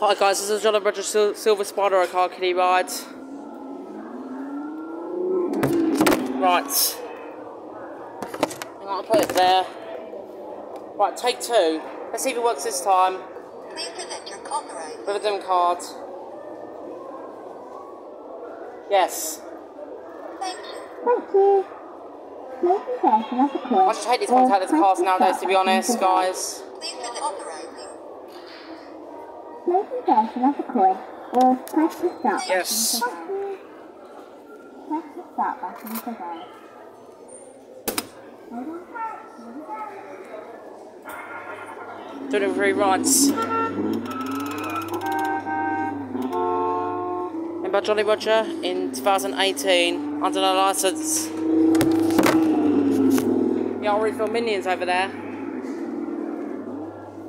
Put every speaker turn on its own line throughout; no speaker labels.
Hi guys, this is Jolly Roger Sil Silver Spydero car Kiddie ride. Right. I'm gonna put it there. Right, take two. Let's see if it works this time.
Please present your copyright.
With a dim card. Yes.
Thank you.
Thank you. Please be careful of the
I just hate these contactless cars nowadays, to be honest, guys.
Please.
Please be careful of the course. Or press the button
Yes.
to go. Press the start button to go. Hold on.
Doing it three rides. And by Jolly Roger in 2018 under the license. Yeah, I'll refill minions over there.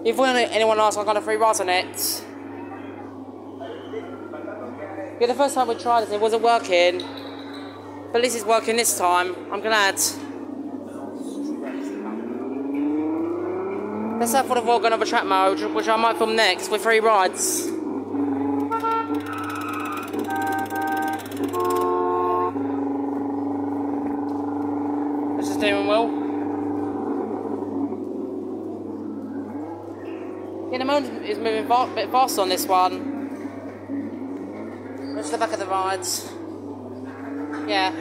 If we- anyone asks, I got a free rides on it. Yeah, the first time we tried it, it wasn't working. But at least it's working this time. I'm glad. Let's have for the Vogue another track mode, which I might film next with three rides. This is steering wheel. Yeah, the motor is moving a bit fast on this one. That's the back of the rides. Yeah.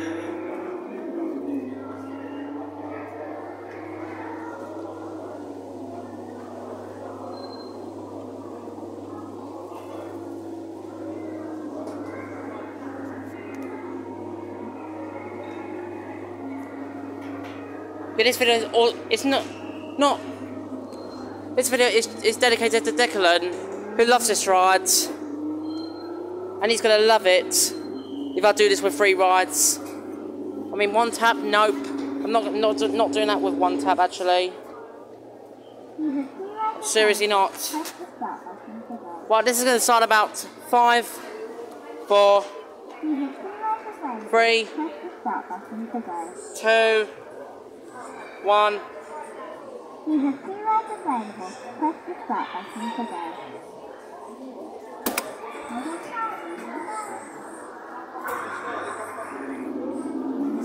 But this video is all, it's not, not, this video is, is dedicated to Declan, who loves this ride. And he's gonna love it if I do this with three rides. I mean, one tap, nope. I'm not, not, not doing that with one tap actually. Seriously not.
To.
Well, this is gonna start about five, four,
three,
two, one.
You have to. Press the start button to go.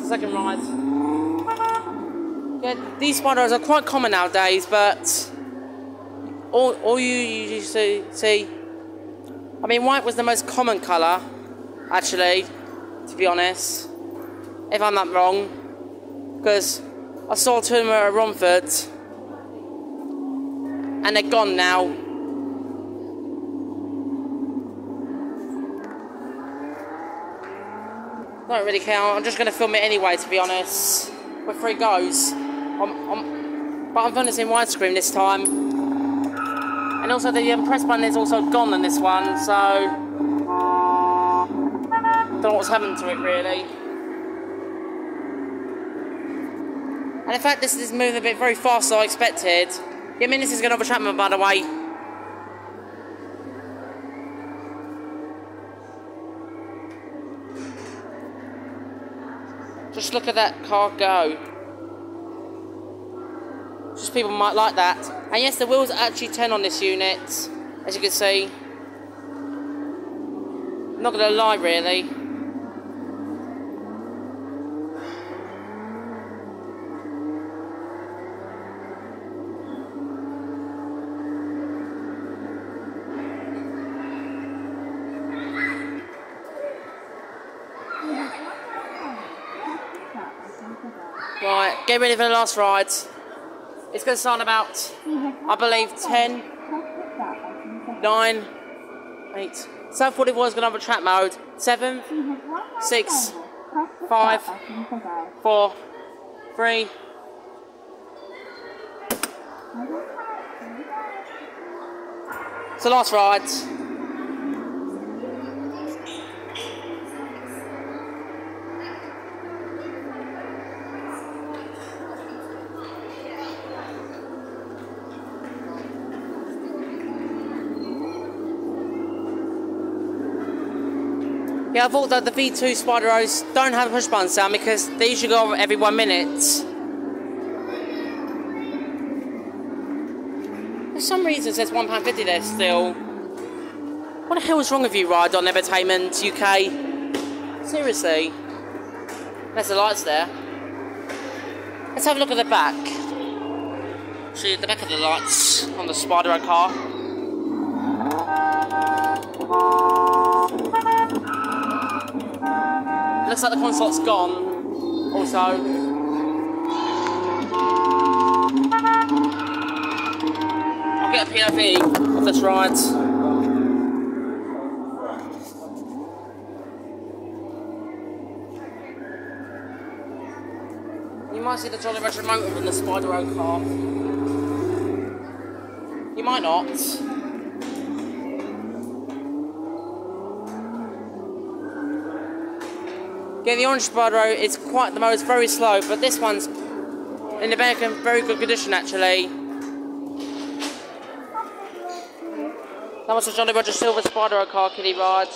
Second ride. Yeah, these spiders are quite common nowadays, but all, all you usually see, see, I mean, white was the most common colour, actually, to be honest, if I'm not wrong, because I saw two of them at Romford, and they're gone now. Don't really care. I'm just going to film it anyway, to be honest. With three goes. I'm, I'm, but I'm filming this in widescreen this time. And also the um, press button is also gone on this one, so... Don't know what's happened to it, really. And in fact, this is moving a bit very fast, so I expected. Yeah, I mean, this is going to a Chapman, by the way. Just look at that car go. Just people might like that. And yes, the wheels are actually turn on this unit, as you can see. Not gonna lie, really. Get ready for the last ride. It's gonna start about, I believe, 10,
Press the start button to
9, 8. 744 is gonna have a track mode. 7,
You have one ride
Six,
available. Press the
five,
start button to go.
4, 3,
Hold.
It's the last ride. Yeah, I thought that the V2 Spyderos don't have push button sound because they usually go every one minute. For some reason it says £1.50 there still. What the hell is wrong with you, Ride on Entertainment UK? Seriously. There's the lights there. Let's have a look at the back. See the back of the lights on the Spider car. Looks like the console's gone. Also. I'll get a POV of this ride. You might see the Jolly Roger motor in the Spydero car. You might not. Yeah, the orange Spydero is quite the most very slow, but this one's in the back in very good condition actually. That was a Jolly Roger Silver Spydero car kiddie ride.